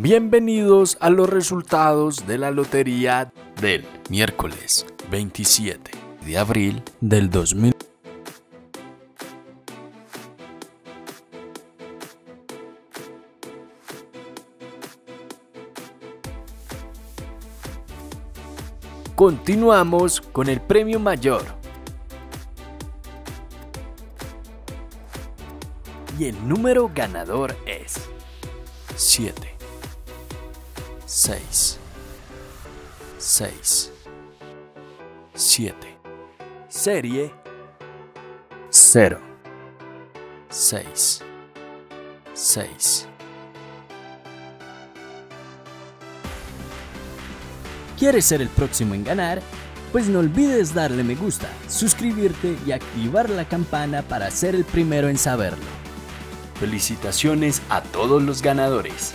Bienvenidos a los resultados de la lotería del miércoles 27 de abril del 2000. Continuamos con el premio mayor. Y el número ganador es 7. 6 6 7 Serie 0 6 6 ¿Quieres ser el próximo en ganar? Pues no olvides darle me gusta, suscribirte y activar la campana para ser el primero en saberlo. Felicitaciones a todos los ganadores.